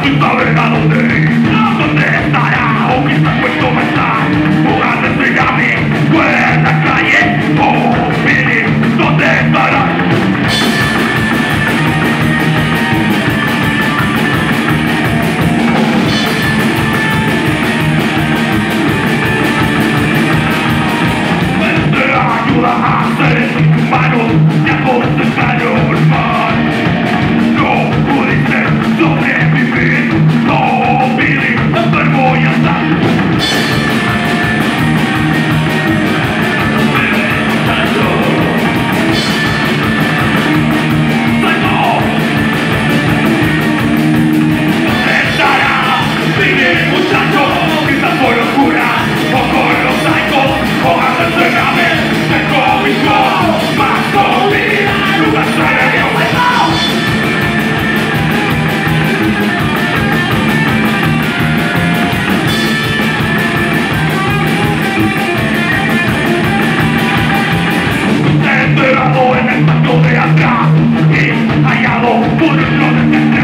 aquí está venado de donde acá es hallado por los